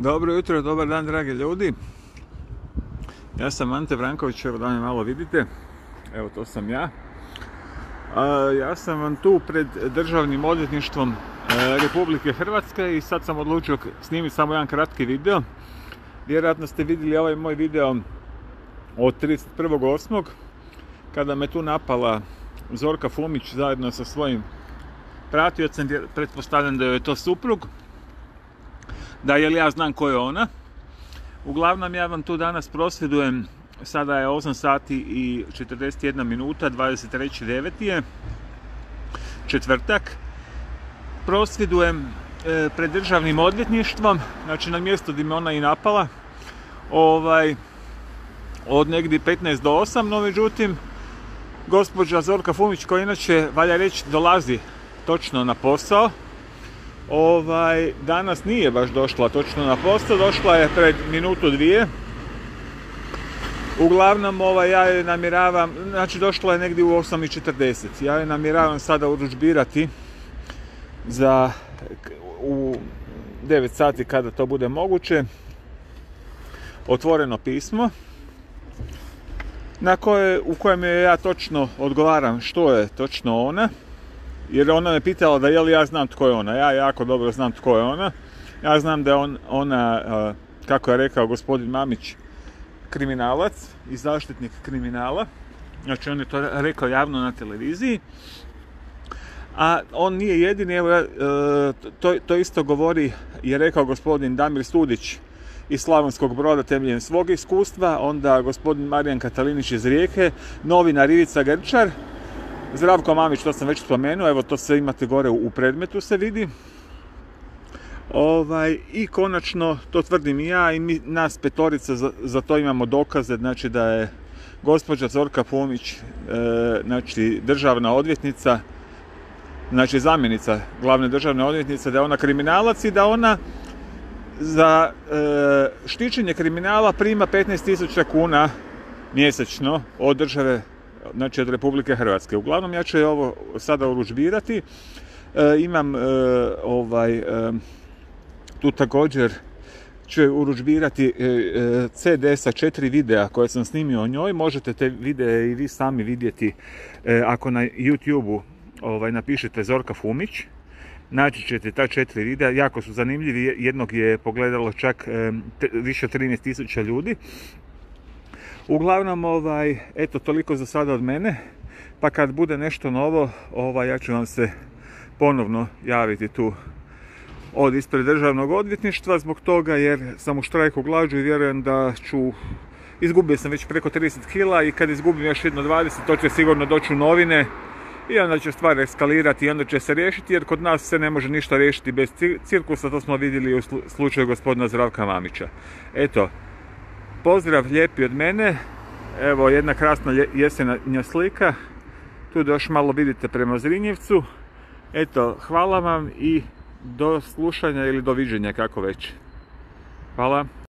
Dobro jutro, dobar dan dragi ljudi. Ja sam Ante Vranković, evo da me malo vidite. Evo to sam ja. ja sam vam tu pred državnim odvjetništvom e, Republike Hrvatske i sad sam odlučio snimiti samo jedan kratki video. Vjerojatno ste vidjeli ovaj moj video od 31.8. kada me tu napala Zorka Fumić zajedno sa svojim pratiocem, pretpostavljam da je to suprug da jel ja znam ko je ona. Uglavnom ja vam tu danas prosvjedujem, sada je 8 sati i 41 minuta, 23.9. je, četvrtak. Prosvjedujem e, pred državnim odvjetništvom, znači na mjestu gdje me ona i napala, ovaj, od negdje 15 do 8, no međutim, gospođa Zorka Fumić koja inače, valja reći, dolazi točno na posao, ovaj, danas nije baš došla točno na posao, došla je pred minutu dvije. Uglavnom, ovaj, ja je namjeravam, znači došla je negdje u 8.40. Ja je namjeravam sada uručbirati za u 9 sati kada to bude moguće. Otvoreno pismo na koje, u kojem je ja točno odgovaram što je točno ona jer ona me pitala da je li ja znam tko je ona. Ja jako dobro znam tko je ona. Ja znam da je on, ona, kako je rekao gospodin Mamić, kriminalac i zaštitnik kriminala. Znači on je to rekao javno na televiziji. A on nije jedini, evo, e, to, to isto govori, je rekao gospodin Damir Studić iz Slavonskog broda temeljem svog iskustva, onda gospodin Marijan Katalinić iz Rijeke, novinar Ivica Grčar, Zdravko Mamić, to sam već spomenuo, evo to se imate gore u predmetu se vidi. Ovaj, I konačno, to tvrdim i ja i mi, nas petorica za, to imamo dokaze, znači da je gospođa Zorka Fumić, e, znači državna odvjetnica, znači zamjenica glavne državne odvjetnice, da je ona kriminalac i da ona za e, štićenje kriminala prima 15.000 kuna mjesečno od države znači od Republike Hrvatske. Uglavnom ja ću ovo sada uručbirati. E, imam e, ovaj e, tu također ću uručbirati CD sa četiri videa koje sam snimio o njoj. Možete te videe i vi sami vidjeti ako na YouTube-u ovaj, napišete Zorka Fumić. Naći ćete ta četiri videa, jako su zanimljivi, jednog je pogledalo čak više od 13.000 ljudi. Uglavnom, ovaj, eto, toliko za sada od mene. Pa kad bude nešto novo, ovaj, ja ću vam se ponovno javiti tu od ispred državnog odvjetništva zbog toga jer sam u štrajku glađu i vjerujem da ću izgubio sam već preko 30 kila i kad izgubim još jedno 20 to će sigurno doći u novine i onda će stvar eskalirati i onda će se riješiti jer kod nas se ne može ništa riješiti bez cirkusa, to smo vidjeli u slučaju gospodina Zdravka Mamića. Eto, Pozdrav lijepi od mene. Evo jedna krasna jesenja slika. Tu još malo vidite prema Zrinjevcu. Eto, hvala vam i do slušanja ili do viđenja kako već. Hvala.